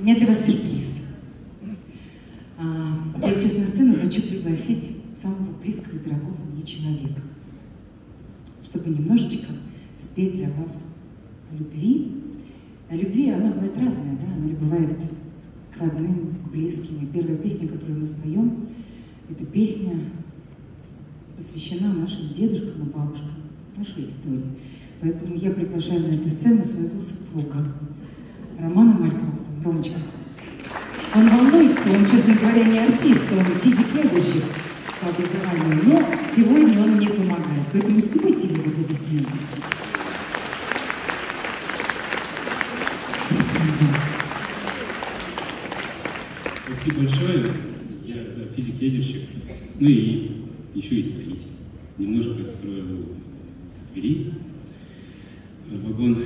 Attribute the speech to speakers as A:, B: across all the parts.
A: У меня для вас сюрприз. А, Я сейчас на сцену хочу пригласить самого близкого и дорогого мне человека, чтобы немножечко спеть для вас о любви. А любви, она бывает разная, да, она бывает к родным, к близким. И первая песня, которую мы споем, это песня посвящена нашим дедушкам и бабушкам, нашей истории. Поэтому я приглашаю на эту сцену своего супруга, Романа Малькова. Ромочка. Он волнуется, он, честно говоря, не артист, он физик ядущих по образованию, но сегодня он мне помогает. Поэтому спойте его аплодисменты. Спасибо.
B: Спасибо большое. Я да, физик-ядерщик, ну и еще и строитель. Немножко строил в Твери вагон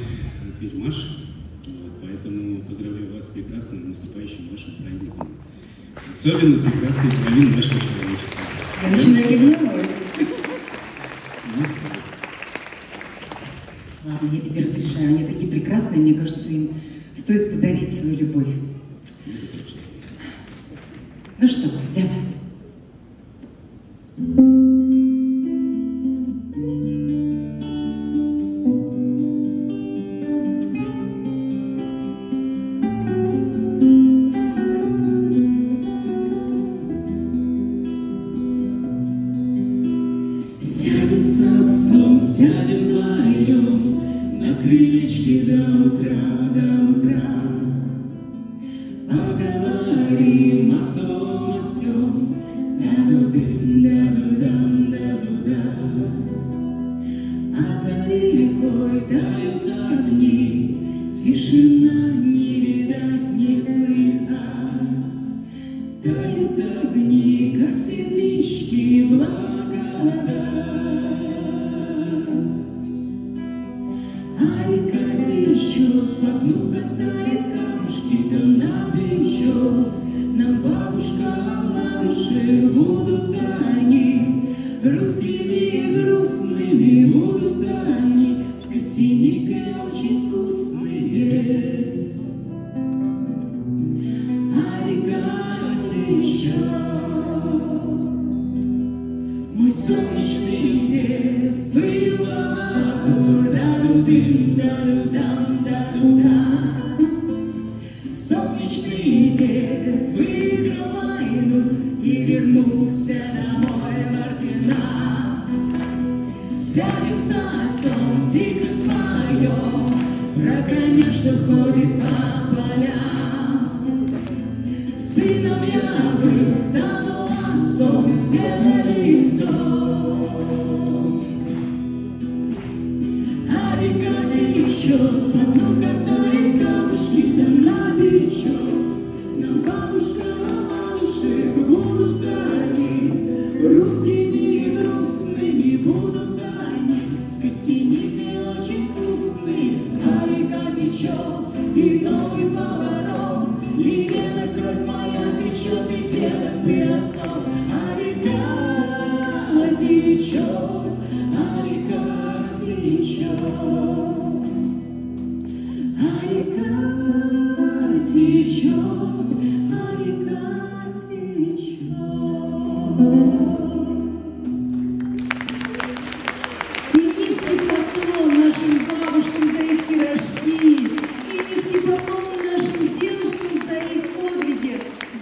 B: Тверь-Маш. Вот, поэтому поздравляю вас с прекрасным наступающим вашим праздником. Особенно прекрасный половин нашего человечества.
A: Я начинаю ревновать. Ладно, я тебе разрешаю. Они такие прекрасные, мне кажется, им стоит подарить свою любовь. Ну что, для вас.
C: Сядем На крылечке до утра, до утра. Поговорим по дну катает камушки, да на плечо. Нам бабушка ладуши будут они, Русскими и грустными будут они, С костяникой очень вкусные. А река течет. Мой солнечный дед был что ходит по полям. Сыном я был, стану отцом, сделали лицо. А река течет, дну и новый поворот, И вена кровь моя течет, и деда ты отцом. А река течет, а река течет.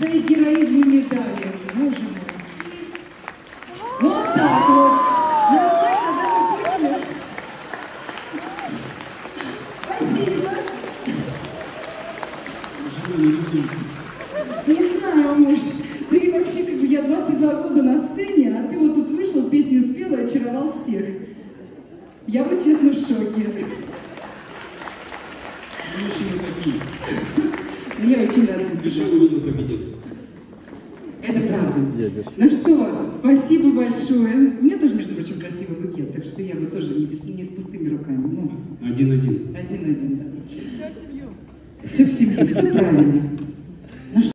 C: За героизм и медали. Боже мой. Вот так вот. Поняли? Спасибо. Не знаю, муж. Ты вообще, как бы, я 22 года на сцене, а ты вот тут вышел, песню спел и очаровал всех. Я вот честно в шоке.
B: Не такие.
A: Очень. Это правда. Ну что, спасибо большое. У меня тоже, между прочим, красивый букет, так что я бы тоже не, без- не с пустыми руками. Ну,
B: Один-один.
A: один-один, да. Все в семью. Все в семье, все правильно.